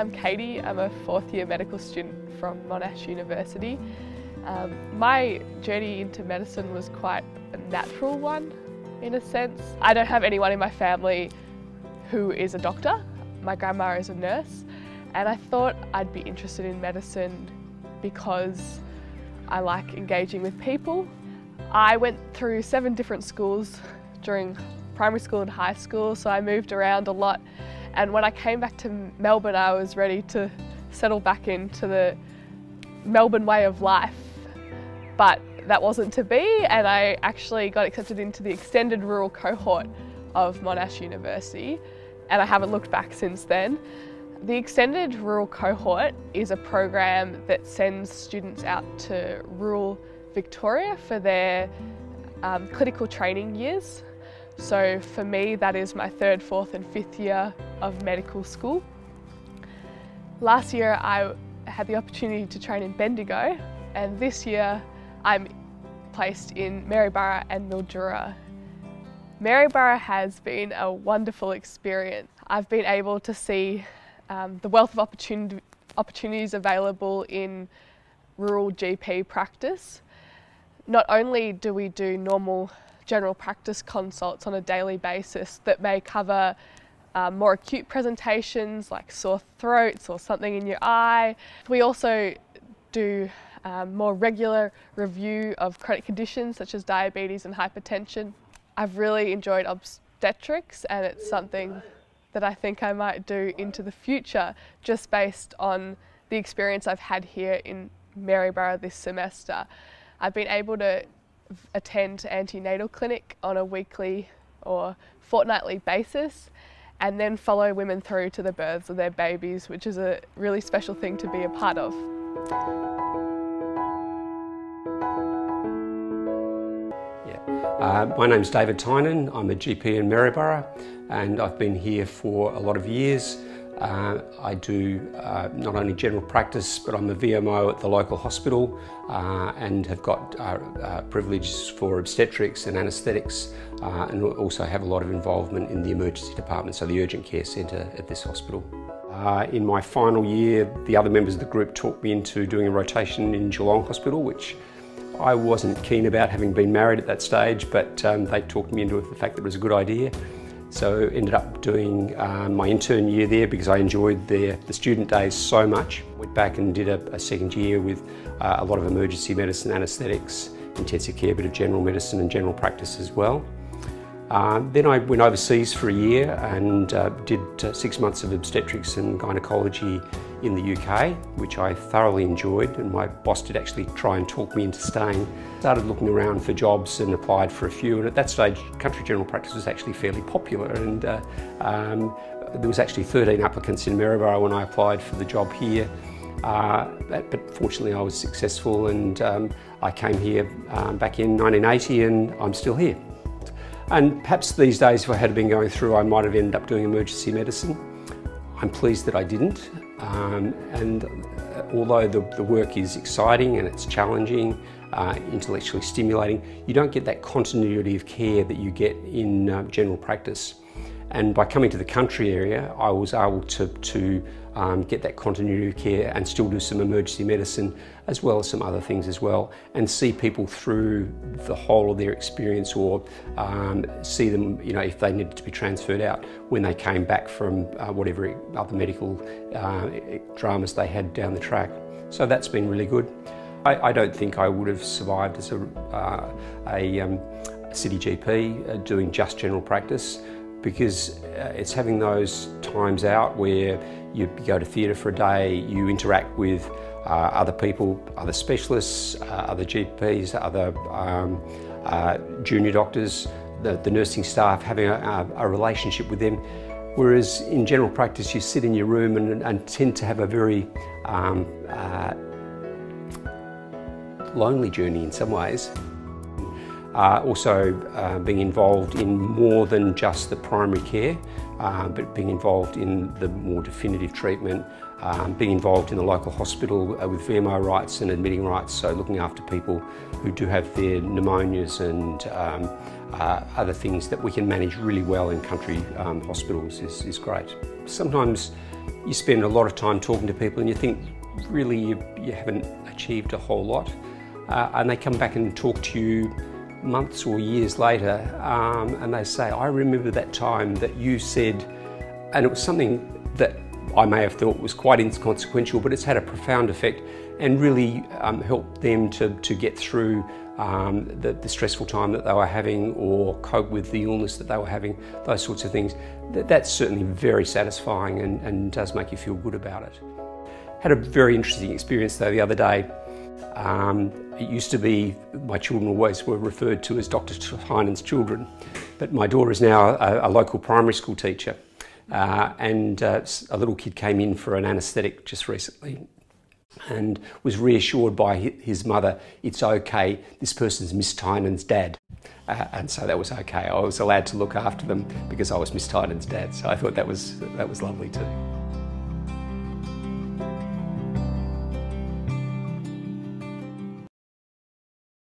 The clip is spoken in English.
I'm Katie. I'm a fourth year medical student from Monash University. Um, my journey into medicine was quite a natural one in a sense. I don't have anyone in my family who is a doctor. My grandma is a nurse and I thought I'd be interested in medicine because I like engaging with people. I went through seven different schools during primary school and high school so I moved around a lot and when I came back to Melbourne, I was ready to settle back into the Melbourne way of life. But that wasn't to be, and I actually got accepted into the extended rural cohort of Monash University, and I haven't looked back since then. The extended rural cohort is a program that sends students out to rural Victoria for their um, clinical training years. So for me, that is my third, fourth and fifth year of medical school. Last year, I had the opportunity to train in Bendigo, and this year I'm placed in Maryborough and Mildura. Maryborough has been a wonderful experience. I've been able to see um, the wealth of opportunities available in rural GP practice. Not only do we do normal general practice consults on a daily basis that may cover um, more acute presentations like sore throats or something in your eye. We also do um, more regular review of chronic conditions such as diabetes and hypertension. I've really enjoyed obstetrics and it's something that I think I might do into the future just based on the experience I've had here in Maryborough this semester. I've been able to attend antenatal clinic on a weekly or fortnightly basis and then follow women through to the births of their babies, which is a really special thing to be a part of. Uh, my name's David Tynan. I'm a GP in Maryborough and I've been here for a lot of years. Uh, I do uh, not only general practice, but I'm a VMO at the local hospital uh, and have got uh, uh, privileges for obstetrics and anaesthetics uh, and also have a lot of involvement in the emergency department, so the urgent care centre at this hospital. in my final year, the other members of the group talked me into doing a rotation in Geelong Hospital, which I wasn't keen about having been married at that stage, but um, they talked me into the fact that it was a good idea. So ended up doing um, my intern year there because I enjoyed the, the student days so much. Went back and did a, a second year with uh, a lot of emergency medicine, anaesthetics, intensive care, a bit of general medicine and general practice as well. Uh, then I went overseas for a year and uh, did uh, six months of obstetrics and gynaecology in the UK, which I thoroughly enjoyed, and my boss did actually try and talk me into staying. Started looking around for jobs and applied for a few, and at that stage, country general practice was actually fairly popular, and uh, um, there was actually 13 applicants in Maryborough when I applied for the job here. Uh, but, but, fortunately I was successful and um, I came here um, back in 1980 and I'm still here. And perhaps these days, if I had been going through, I might have ended up doing emergency medicine. I'm pleased that I didn't. Um, and uh, although the, the, work is exciting and it's challenging, uh, intellectually stimulating, you don't get that continuity of care that you get in uh, general practice. And by coming to the country area, I was able to, to um, get that continuity of care and still do some emergency medicine as well as some other things as well and see people through the whole of their experience or um, see them, you know, if they needed to be transferred out when they came back from uh, whatever other medical uh, dramas they had down the track. So that's been really good. I, I don't think I would have survived as a, uh, a um, city GP uh, doing just general practice because uh, it's having those times out where you go to theatre for a day, you interact with uh, other people, other specialists, uh, other GPs, other um, uh, junior doctors, the, the, nursing staff, having a, a, relationship with them. Whereas in general practice, you sit in your room and, and tend to have a very um, uh, lonely journey in some ways. Uh, also uh, being involved in more than just the primary care, uh, but being involved in the more definitive treatment, um, being involved in the local hospital uh, with VMO rights and admitting rights, so looking after people who do have their pneumonias and um, uh, other things that we can manage really well in country um, hospitals is, is great. Sometimes you spend a lot of time talking to people and you think really you, you haven't achieved a whole lot. Uh, and they come back and talk to you months or years later um, and they say, I remember that time that you said, and it was something that I may have thought was quite inconsequential, but it's had a profound effect and really um, helped them to, to get through um, the, the, stressful time that they were having or cope with the illness that they were having, those sorts of things. That, that's certainly very satisfying and, and does make you feel good about it. Had a very interesting experience though the other day. Um, it used to be my children always were referred to as Dr. Tynan's children, but my daughter is now a, a local primary school teacher. Uh, and uh, a little kid came in for an anaesthetic just recently and was reassured by his mother, it's okay, this person's Miss Tynan's dad. Uh, and so that was okay. I was allowed to look after them because I was Miss Tynan's dad. So I thought that was, that was lovely too.